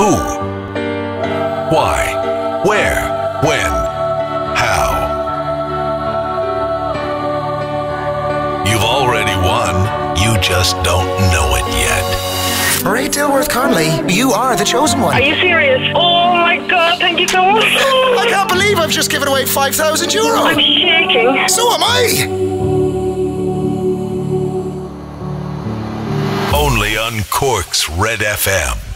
Who? Why? Where? When? How? You've already won. You just don't know it yet. Marie Dilworth Conley, you are the chosen one. Are you serious? Oh my god, thank you so much. I can't believe I've just given away 5,000 euro. I'm shaking. So am I. only on Cork's Red FM.